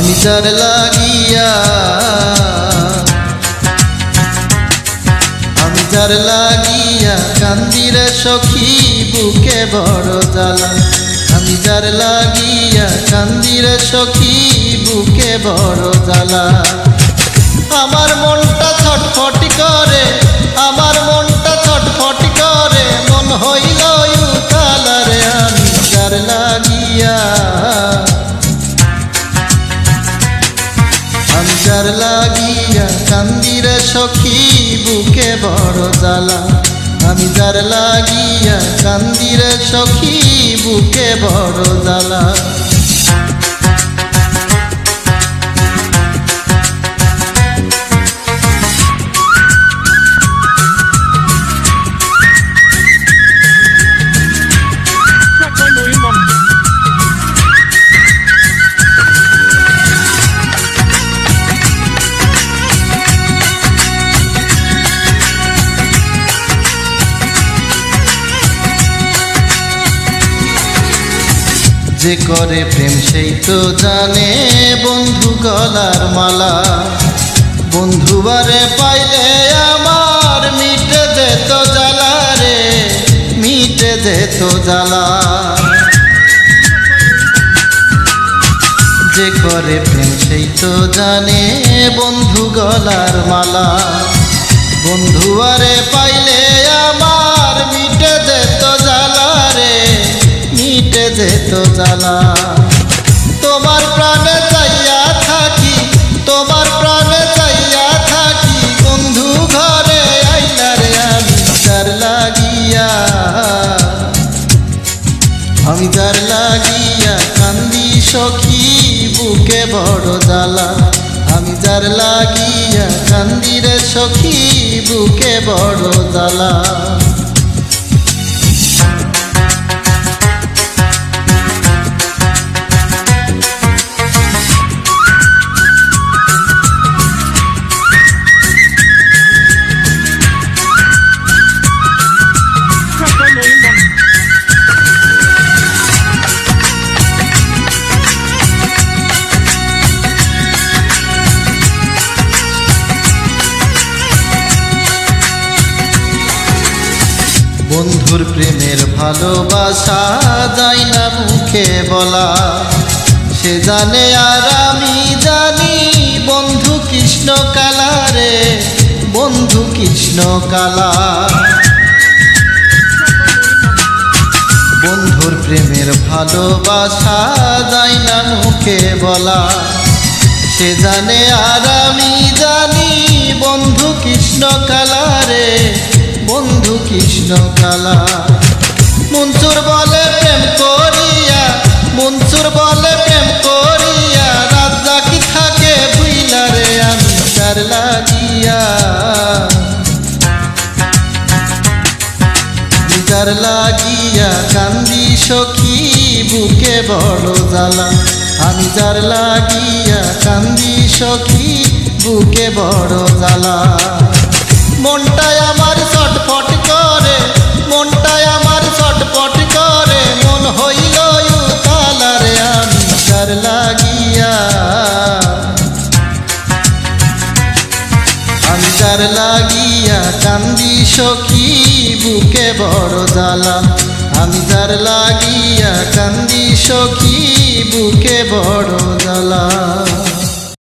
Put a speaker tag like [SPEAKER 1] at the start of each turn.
[SPEAKER 1] যার লাগিয়া। আমি যার লাগিয়া কান্দিরে সখী, বুকে বড় জ্বালা। আমি যার লাগিয়া কান্দিরে সখী, বুকে বড় জ্বালা। আমার মনটা ছটফট করে, আমার আমি লাগিয়া কান্দিরে সখী, বুকে বড় জ্বালা। আমি যার লাগিয়া কান্দিরে সখী, বুকে বড় জ্বালা। যে করে প্রেম সেই তো জানে। বন্ধু গলার মালা বন্ধুবারে পাইলে আমার মিটে যেত জ্বালা রে, মিটে যেত জ্বালা। যে করে প্রেম সেই তো জানে। বন্ধু গলার মালা বন্ধুয়ারে পাইলে যেত জ্বালা তোমার প্রাণে চাইয়া থাকি, তোমার প্রাণে চাইয়া থাকি, বন্ধু ঘরে আইলারে আমি তার লাগিয়া। আমি যার লাগিয়া কান্দি সখী, বুকে বড় জ্বালা। আমি যার লাগিয়া কান্দি রে সখী, বুকে বড় জ্বালা। বন্ধুর প্রেমের ভালোবাসা যায় না মুখে বলা। সে জানে আর আমি জানি, বন্ধু কৃষ্ণ কালা রে, বন্ধু কৃষ্ণ কালা। বন্ধুর প্রেমের ভালোবাসা যায় না মুখে বলা। সে জানে আর আমি জানি, বন্ধু কৃষ্ণ কালা রে কালা মনসুর বলে প্রেম করিয়া, মনসুর বলে প্রেম করিয়া রাজা কি থাকে বুইলা রে আমি তার লাগিয়া। যার লাগিয়া কান্দি সখী, বুকে বড় জ্বালা। আমি যার লাগিয়া কান্দি সখী, বুকে বড় জ্বালা। মনটাই লাগিয়া আমি লাগিয়া কান্দি সখী, বুকে বড় জ্বালা। আমি লাগিয়া কান্দি সখী, বুকে বড় জ্বালা।